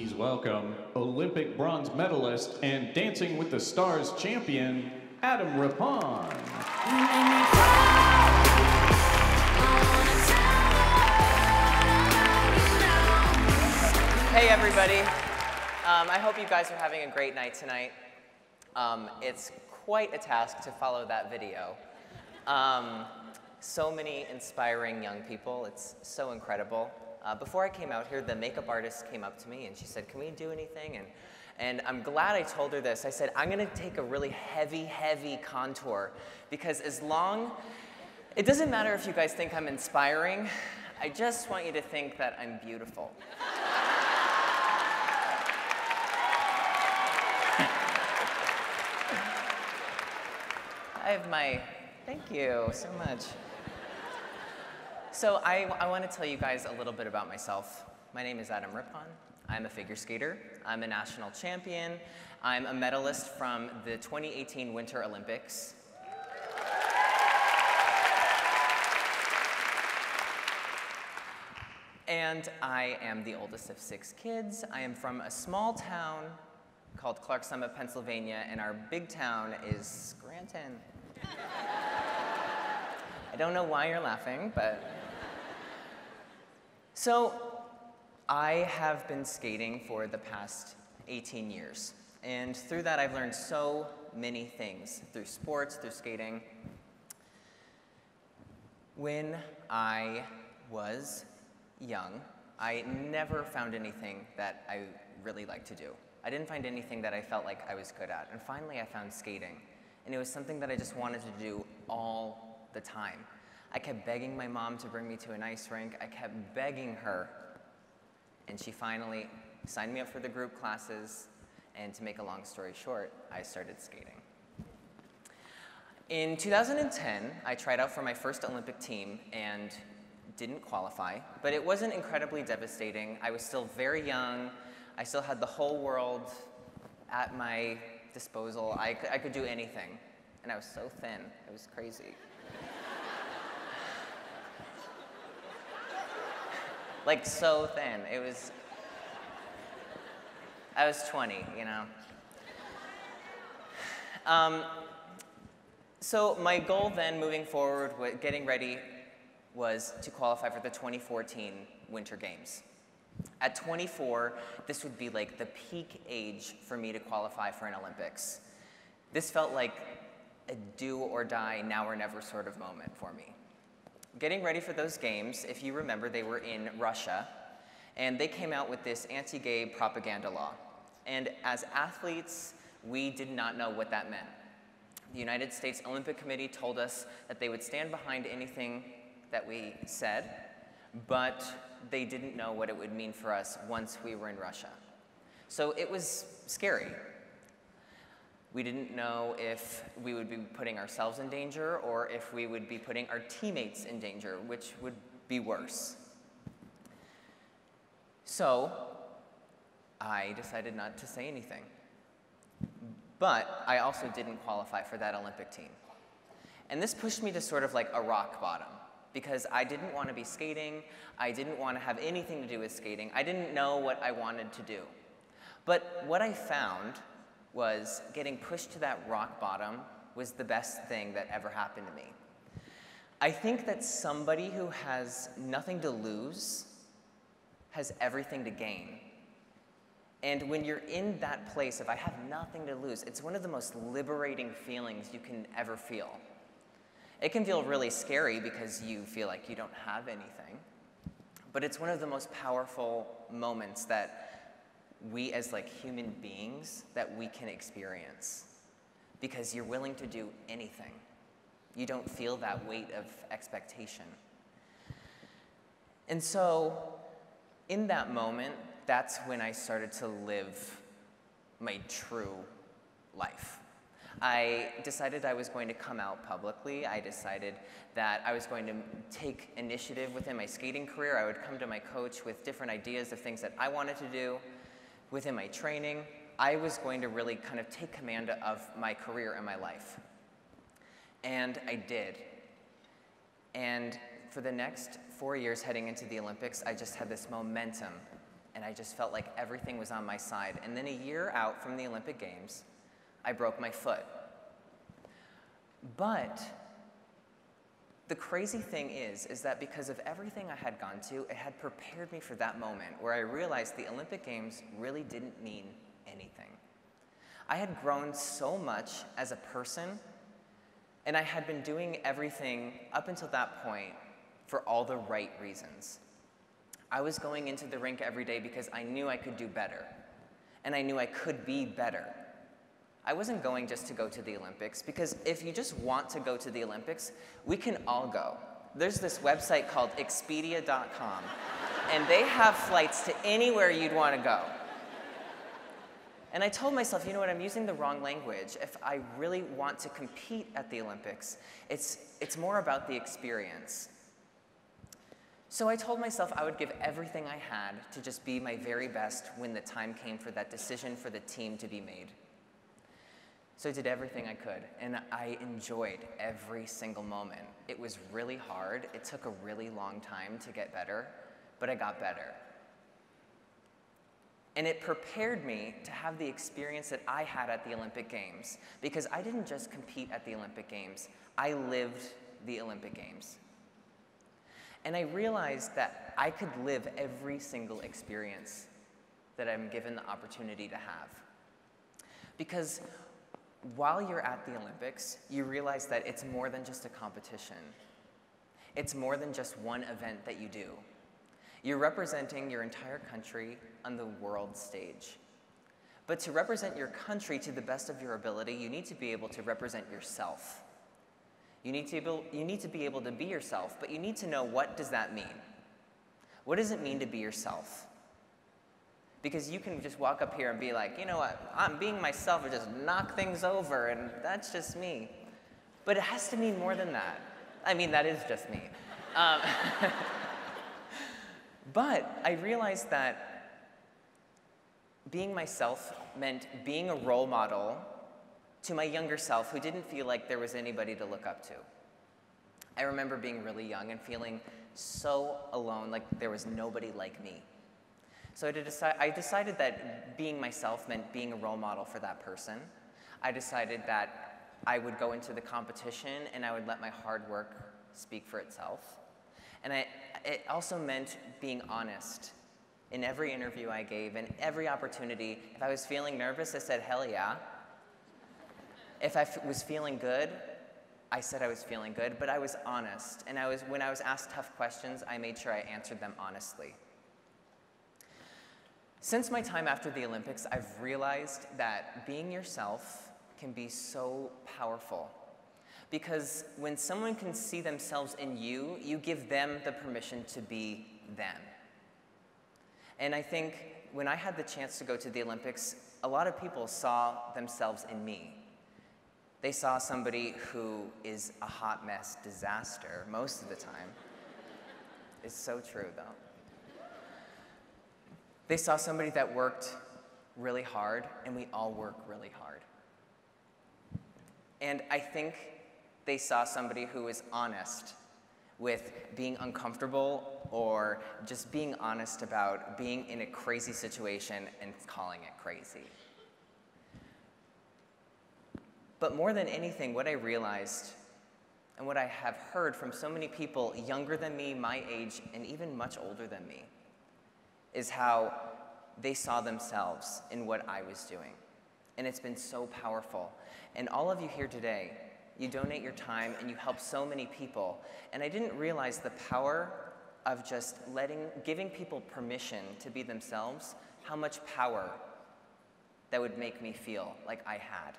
Please welcome Olympic bronze medalist and Dancing with the Stars champion, Adam Rippon. Hey, everybody. Um, I hope you guys are having a great night tonight. Um, it's quite a task to follow that video. Um, so many inspiring young people. It's so incredible. Uh, before I came out here, the makeup artist came up to me and she said, can we do anything? And, and I'm glad I told her this. I said, I'm gonna take a really heavy, heavy contour because as long, it doesn't matter if you guys think I'm inspiring, I just want you to think that I'm beautiful. I have my, thank you so much. So I, I want to tell you guys a little bit about myself. My name is Adam Rippon. I'm a figure skater. I'm a national champion. I'm a medalist from the 2018 Winter Olympics. And I am the oldest of six kids. I am from a small town called Clarks Summit, Pennsylvania, and our big town is Scranton. I don't know why you're laughing, but. So, I have been skating for the past 18 years. And through that, I've learned so many things through sports, through skating. When I was young, I never found anything that I really liked to do. I didn't find anything that I felt like I was good at. And finally, I found skating. And it was something that I just wanted to do all the time. I kept begging my mom to bring me to an ice rink. I kept begging her. And she finally signed me up for the group classes. And to make a long story short, I started skating. In 2010, I tried out for my first Olympic team and didn't qualify, but it wasn't incredibly devastating. I was still very young. I still had the whole world at my disposal. I, I could do anything. And I was so thin. It was crazy. Like so thin. It was, I was 20, you know. Um, so my goal then moving forward with getting ready was to qualify for the 2014 Winter Games. At 24, this would be like the peak age for me to qualify for an Olympics. This felt like a do or die, now or never sort of moment for me. Getting ready for those games, if you remember, they were in Russia, and they came out with this anti-gay propaganda law. And as athletes, we did not know what that meant. The United States Olympic Committee told us that they would stand behind anything that we said, but they didn't know what it would mean for us once we were in Russia. So it was scary. We didn't know if we would be putting ourselves in danger or if we would be putting our teammates in danger, which would be worse. So I decided not to say anything. But I also didn't qualify for that Olympic team. And this pushed me to sort of like a rock bottom because I didn't want to be skating. I didn't want to have anything to do with skating. I didn't know what I wanted to do. But what I found was getting pushed to that rock bottom was the best thing that ever happened to me. I think that somebody who has nothing to lose has everything to gain. And when you're in that place of, I have nothing to lose, it's one of the most liberating feelings you can ever feel. It can feel really scary because you feel like you don't have anything. But it's one of the most powerful moments that we as like human beings that we can experience because you're willing to do anything. You don't feel that weight of expectation. And so in that moment, that's when I started to live my true life. I decided I was going to come out publicly. I decided that I was going to take initiative within my skating career. I would come to my coach with different ideas of things that I wanted to do within my training. I was going to really kind of take command of my career and my life. And I did. And for the next four years heading into the Olympics, I just had this momentum and I just felt like everything was on my side. And then a year out from the Olympic Games, I broke my foot. But the crazy thing is, is that because of everything I had gone to, it had prepared me for that moment where I realized the Olympic Games really didn't mean anything. I had grown so much as a person, and I had been doing everything up until that point for all the right reasons. I was going into the rink every day because I knew I could do better, and I knew I could be better. I wasn't going just to go to the Olympics because if you just want to go to the Olympics, we can all go. There's this website called Expedia.com, and they have flights to anywhere you'd want to go. And I told myself, you know what, I'm using the wrong language. If I really want to compete at the Olympics, it's, it's more about the experience. So I told myself I would give everything I had to just be my very best when the time came for that decision for the team to be made. So I did everything I could, and I enjoyed every single moment. It was really hard. It took a really long time to get better, but I got better. And it prepared me to have the experience that I had at the Olympic Games, because I didn't just compete at the Olympic Games, I lived the Olympic Games. And I realized that I could live every single experience that I'm given the opportunity to have. Because while you're at the Olympics, you realize that it's more than just a competition. It's more than just one event that you do. You're representing your entire country on the world stage. But to represent your country to the best of your ability, you need to be able to represent yourself. You need to be able, you need to, be able to be yourself, but you need to know what does that mean? What does it mean to be yourself? Because you can just walk up here and be like, you know what, I'm being myself and just knock things over, and that's just me. But it has to mean more than that. I mean, that is just me. Um, but I realized that being myself meant being a role model to my younger self who didn't feel like there was anybody to look up to. I remember being really young and feeling so alone, like there was nobody like me. So I, deci I decided that being myself meant being a role model for that person. I decided that I would go into the competition and I would let my hard work speak for itself. And I, it also meant being honest. In every interview I gave and every opportunity, if I was feeling nervous, I said, hell yeah. If I was feeling good, I said I was feeling good, but I was honest. And I was, when I was asked tough questions, I made sure I answered them honestly. Since my time after the Olympics, I've realized that being yourself can be so powerful. Because when someone can see themselves in you, you give them the permission to be them. And I think when I had the chance to go to the Olympics, a lot of people saw themselves in me. They saw somebody who is a hot mess disaster most of the time. it's so true, though. They saw somebody that worked really hard, and we all work really hard. And I think they saw somebody who was honest with being uncomfortable or just being honest about being in a crazy situation and calling it crazy. But more than anything, what I realized and what I have heard from so many people younger than me, my age, and even much older than me is how they saw themselves in what I was doing. And it's been so powerful. And all of you here today, you donate your time and you help so many people. And I didn't realize the power of just letting, giving people permission to be themselves, how much power that would make me feel like I had.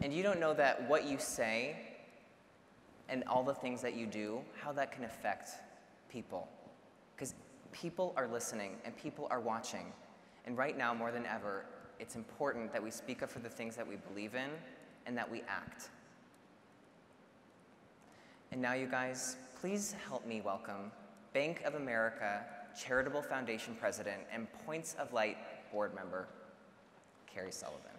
And you don't know that what you say and all the things that you do, how that can affect people. Because people are listening and people are watching. And right now, more than ever, it's important that we speak up for the things that we believe in and that we act. And now, you guys, please help me welcome Bank of America Charitable Foundation President and Points of Light Board Member, Kerry Sullivan.